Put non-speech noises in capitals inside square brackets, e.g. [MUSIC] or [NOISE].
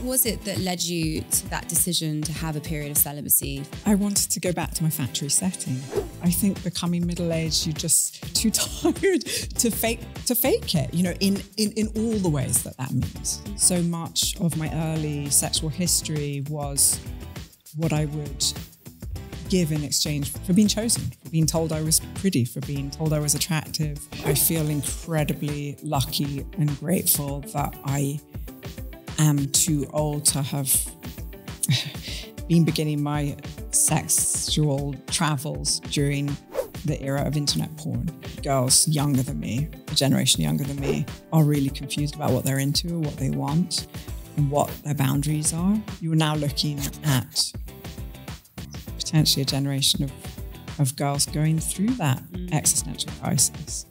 What was it that led you to that decision to have a period of celibacy? I wanted to go back to my factory setting. I think becoming middle aged, you're just too [LAUGHS] tired to fake to fake it. You know, in in in all the ways that that means. So much of my early sexual history was what I would give in exchange for being chosen, for being told I was pretty, for being told I was attractive. I feel incredibly lucky and grateful that I am too old to have [SIGHS] been beginning my sexual travels during the era of internet porn. Girls younger than me, a generation younger than me, are really confused about what they're into, what they want, and what their boundaries are. You're now looking at potentially a generation of, of girls going through that mm. existential crisis.